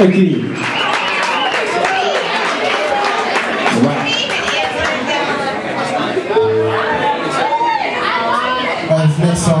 Again. Wow. Uh, next song